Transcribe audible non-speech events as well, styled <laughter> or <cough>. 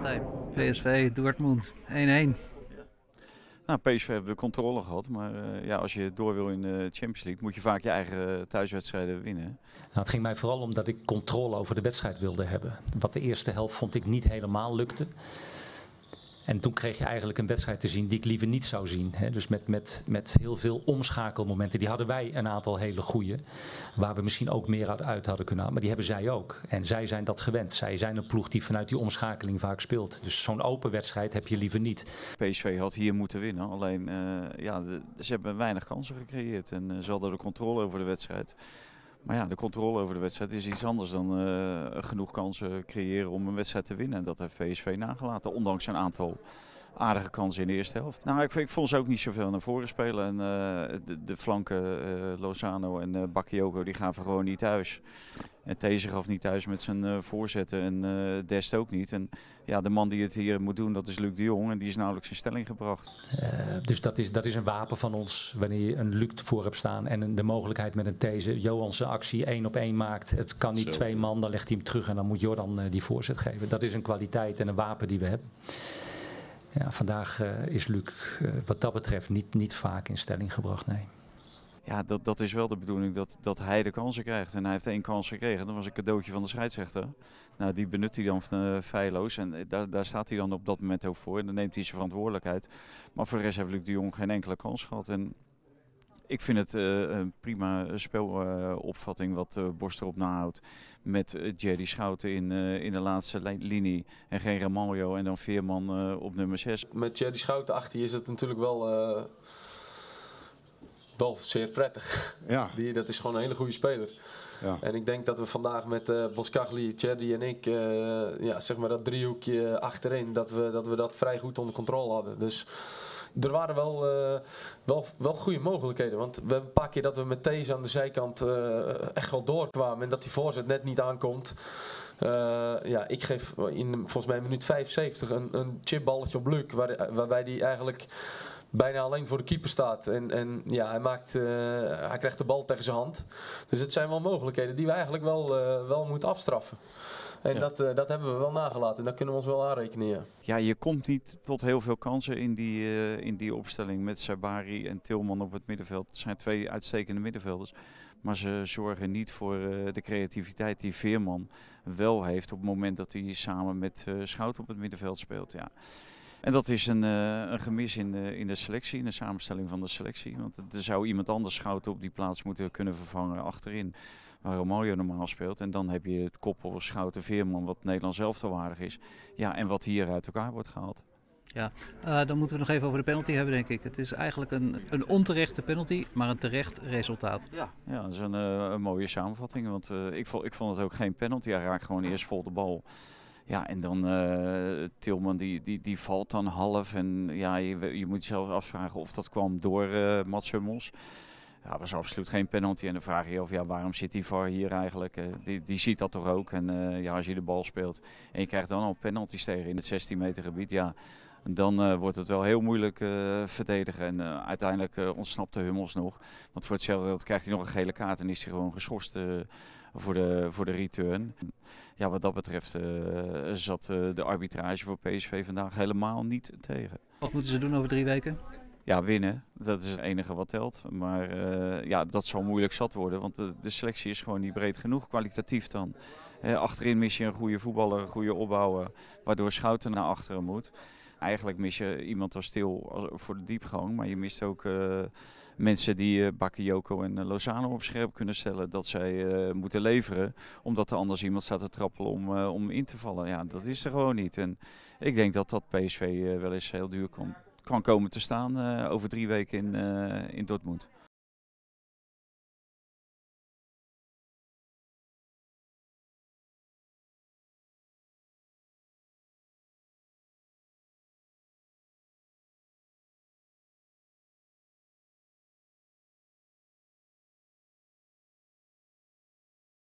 Martijn, PSV, Dortmund, 1-1. Nou, PSV heeft de controle gehad, maar uh, ja, als je door wil in de Champions League moet je vaak je eigen thuiswedstrijden winnen. Nou, het ging mij vooral om dat ik controle over de wedstrijd wilde hebben. Wat de eerste helft vond ik niet helemaal lukte. En toen kreeg je eigenlijk een wedstrijd te zien die ik liever niet zou zien. Hè. Dus met, met, met heel veel omschakelmomenten. Die hadden wij een aantal hele goede. Waar we misschien ook meer uit hadden kunnen halen. Maar die hebben zij ook. En zij zijn dat gewend. Zij zijn een ploeg die vanuit die omschakeling vaak speelt. Dus zo'n open wedstrijd heb je liever niet. PSV had hier moeten winnen. Alleen uh, ja, ze hebben weinig kansen gecreëerd. En uh, ze hadden de controle over de wedstrijd. Maar ja, de controle over de wedstrijd is iets anders dan uh, genoeg kansen creëren om een wedstrijd te winnen. En dat heeft PSV nagelaten, ondanks een aantal aardige kansen in de eerste helft. Nou, ik, ik vond ze ook niet zoveel naar voren spelen. En uh, de, de, flanken uh, Lozano en uh, Bakayoko die gaven gewoon niet thuis. En These gaf niet thuis met zijn voorzetten en Dest ook niet. En ja, de man die het hier moet doen, dat is Luc de Jong. En die is nauwelijks in stelling gebracht. dus dat is, dat is een wapen van ons wanneer je een Luc voor hebt staan. En de mogelijkheid met een These. Johan zijn actie één op één maakt. Het kan niet Zo. twee man, dan legt hij hem terug en dan moet Jordan die voorzet geven. Dat is een kwaliteit en een wapen die we hebben. Ja, vandaag uh, is Luc uh, wat dat betreft niet, niet vaak in stelling gebracht, nee. Ja, dat, dat is wel de bedoeling dat, dat hij de kansen krijgt. En hij heeft één kans gekregen. Dat was een cadeautje van de scheidsrechter. Nou, die benut hij dan uh, feilloos. En daar, daar staat hij dan op dat moment ook voor. En dan neemt hij zijn verantwoordelijkheid. Maar voor de rest heeft Luc de Jong geen enkele kans gehad. En ik vind het uh, een prima spelopvatting uh, wat uh, Borst erop nahoudt. Met Jerry Schouten in, in de laatste linie en geen Ramaljo en dan Veerman op nummer 6. Met Jerry Schouten achter is het natuurlijk wel, wel zeer prettig. Ja. <laughs> Die, dat is gewoon een hele goede speler. Ja. En ik denk dat we vandaag met uh, Boskagli, Thierry en ik, ja, zeg maar dat driehoekje achterin, dat we, dat we dat vrij goed onder controle hadden. Dus er waren wel, uh, wel, wel goede mogelijkheden. Want we hebben een paar keer dat we met deze aan de zijkant uh, echt wel doorkwamen. En dat die voorzet net niet aankomt. Uh, ja, ik geef in volgens mij minuut 75 een, een chipballetje op Luc. Waar, waarbij die eigenlijk bijna alleen voor de keeper staat. En, en ja, hij, maakt, hij krijgt de bal tegen zijn hand. Dus het zijn wel mogelijkheden die we eigenlijk wel, wel moeten afstraffen. En ja. dat, uh, dat hebben we wel nagelaten. En dat kunnen we ons wel aanrekenen. Ja, ja je komt niet tot heel veel kansen in die, uh, in die opstelling met Sabari en Tilman op het middenveld. Het zijn twee uitstekende middenvelders. Maar ze zorgen niet voor uh, de creativiteit die Veerman wel heeft op het moment dat hij samen met Schout op het middenveld speelt. Ja. En dat is een, uh, een gemis in de, in de selectie, in de samenstelling van de selectie. Want er zou iemand anders Schouten op die plaats moeten kunnen vervangen achterin. Waar Romario normaal speelt. En dan heb je het koppel Schouten Veerman, wat Nederland zelf te waardig is. Ja, en wat hier uit elkaar wordt gehaald. Ja, uh, dan moeten we nog even over de penalty hebben, denk ik. Het is eigenlijk een, een onterechte penalty, maar een terecht resultaat. Ja, ja dat is een, uh, een mooie samenvatting. Want uh, ik, vond, ik vond het ook geen penalty. Hij raakt gewoon eerst vol de bal. Ja, en dan uh, Tilman die, die, die valt dan half. En ja, je, je moet jezelf afvragen of dat kwam door uh, Mats Hummels. Ja, was absoluut geen penalty. En dan vraag je je af, ja, waarom zit die VAR hier eigenlijk? Uh, die, die ziet dat toch ook. En ja, als je de bal speelt en je krijgt dan al penalties tegen in het 16 meter gebied, ja, dan uh, wordt het wel heel moeilijk verdedigen. En uiteindelijk ontsnapt de Hummels nog. Want voor hetzelfde krijgt hij nog een gele kaart en is hij gewoon geschorst voor, de, voor de return. Ja, wat dat betreft zat de arbitrage voor PSV vandaag helemaal niet tegen. Wat moeten ze doen over drie weken? ja, winnen. Dat is het enige wat telt. Maar uh, ja, dat zal moeilijk zat worden. Want de, de, selectie is gewoon niet breed genoeg, kwalitatief dan. Achterin mis je een goede voetballer, een goede opbouwer, waardoor Schouten naar achteren moet. Eigenlijk mis je iemand als stil voor de diepgang. Maar je mist ook uh, mensen die uh, Bakayoko en Lozano op scherp kunnen stellen. Dat zij moeten leveren. Omdat er anders iemand staat te trappelen om, om in te vallen. Ja, dat is er gewoon niet. En ik denk dat dat PSV wel eens heel duur kan kan komen te staan over drie weken in, in Dortmund.